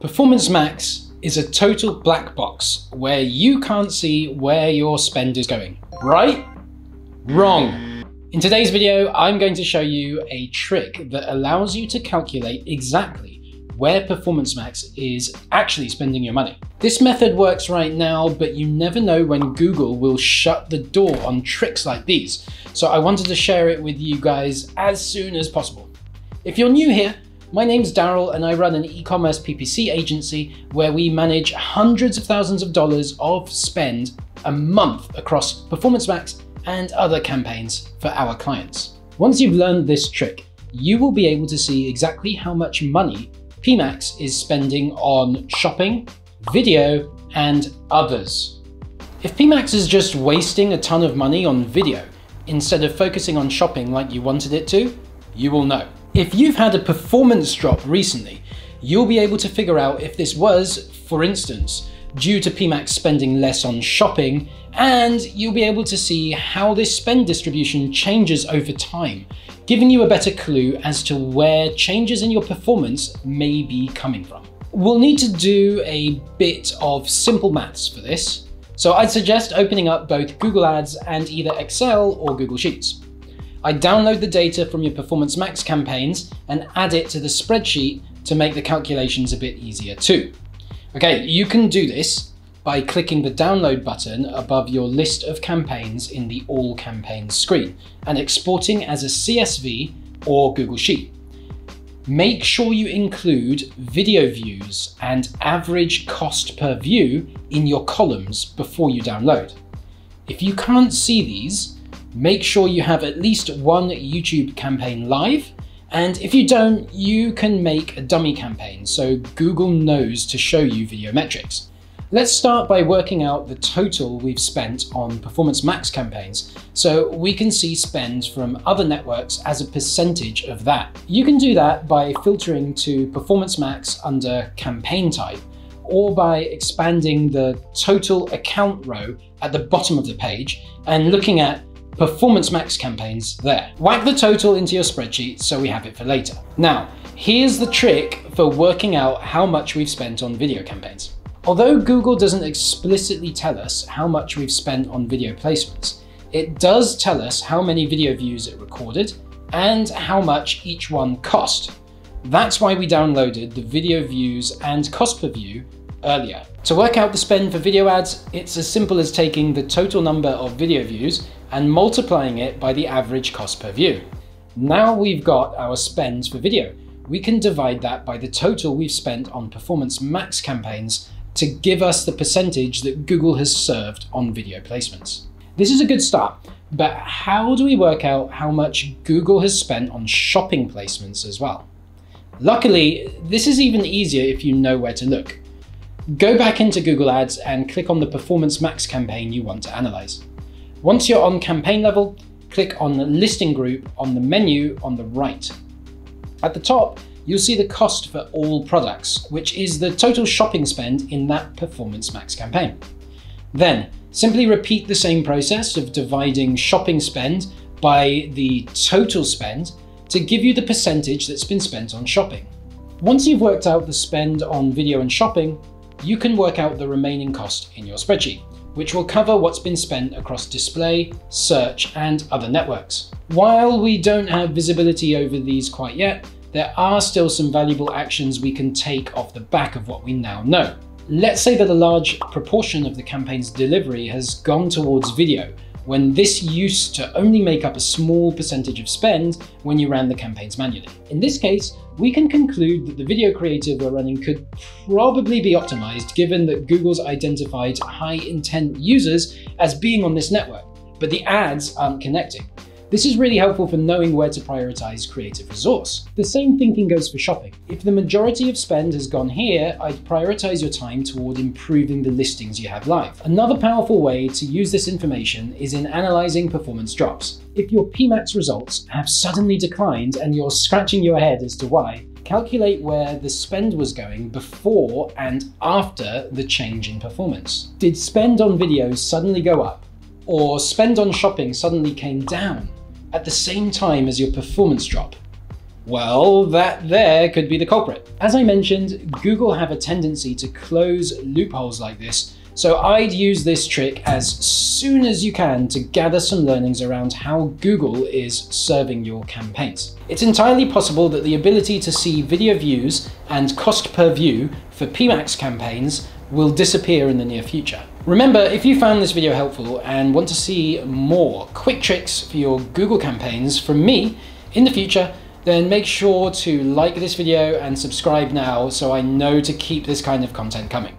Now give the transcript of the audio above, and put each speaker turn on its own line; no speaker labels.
Performance Max is a total black box where you can't see where your spend is going, right? Wrong. In today's video, I'm going to show you a trick that allows you to calculate exactly where Performance Max is actually spending your money. This method works right now, but you never know when Google will shut the door on tricks like these. So I wanted to share it with you guys as soon as possible. If you're new here, my name's Daryl and I run an e-commerce PPC agency where we manage hundreds of thousands of dollars of spend a month across Performance Max and other campaigns for our clients. Once you've learned this trick, you will be able to see exactly how much money PMax is spending on shopping, video, and others. If PMax is just wasting a ton of money on video instead of focusing on shopping like you wanted it to, you will know. If you've had a performance drop recently, you'll be able to figure out if this was, for instance, due to PMax spending less on shopping, and you'll be able to see how this spend distribution changes over time, giving you a better clue as to where changes in your performance may be coming from. We'll need to do a bit of simple maths for this, so I'd suggest opening up both Google Ads and either Excel or Google Sheets. I download the data from your Performance Max campaigns and add it to the spreadsheet to make the calculations a bit easier too. Okay, you can do this by clicking the download button above your list of campaigns in the All Campaigns screen and exporting as a CSV or Google Sheet. Make sure you include video views and average cost per view in your columns before you download. If you can't see these, Make sure you have at least one YouTube campaign live, and if you don't, you can make a dummy campaign so Google knows to show you video metrics. Let's start by working out the total we've spent on Performance Max campaigns so we can see spend from other networks as a percentage of that. You can do that by filtering to Performance Max under campaign type or by expanding the total account row at the bottom of the page and looking at Performance Max campaigns there. Whack the total into your spreadsheet so we have it for later. Now, here's the trick for working out how much we've spent on video campaigns. Although Google doesn't explicitly tell us how much we've spent on video placements, it does tell us how many video views it recorded and how much each one cost. That's why we downloaded the video views and cost per view earlier. To work out the spend for video ads, it's as simple as taking the total number of video views and multiplying it by the average cost per view. Now we've got our spends for video. We can divide that by the total we've spent on Performance Max campaigns to give us the percentage that Google has served on video placements. This is a good start, but how do we work out how much Google has spent on shopping placements as well? Luckily, this is even easier if you know where to look. Go back into Google Ads and click on the Performance Max campaign you want to analyze. Once you're on campaign level, click on the listing group on the menu on the right. At the top, you'll see the cost for all products, which is the total shopping spend in that Performance Max campaign. Then, simply repeat the same process of dividing shopping spend by the total spend to give you the percentage that's been spent on shopping. Once you've worked out the spend on video and shopping, you can work out the remaining cost in your spreadsheet which will cover what's been spent across display, search, and other networks. While we don't have visibility over these quite yet, there are still some valuable actions we can take off the back of what we now know. Let's say that a large proportion of the campaign's delivery has gone towards video, when this used to only make up a small percentage of spend when you ran the campaigns manually. In this case, we can conclude that the video creative we're running could probably be optimized given that Google's identified high intent users as being on this network, but the ads aren't connecting. This is really helpful for knowing where to prioritize creative resource. The same thinking goes for shopping. If the majority of spend has gone here, I'd prioritize your time toward improving the listings you have live. Another powerful way to use this information is in analyzing performance drops. If your PMax results have suddenly declined and you're scratching your head as to why, calculate where the spend was going before and after the change in performance. Did spend on videos suddenly go up? Or spend on shopping suddenly came down? At the same time as your performance drop. Well, that there could be the culprit. As I mentioned, Google have a tendency to close loopholes like this, so I'd use this trick as soon as you can to gather some learnings around how Google is serving your campaigns. It's entirely possible that the ability to see video views and cost per view for PMAX campaigns will disappear in the near future. Remember, if you found this video helpful and want to see more quick tricks for your Google campaigns from me in the future, then make sure to like this video and subscribe now so I know to keep this kind of content coming.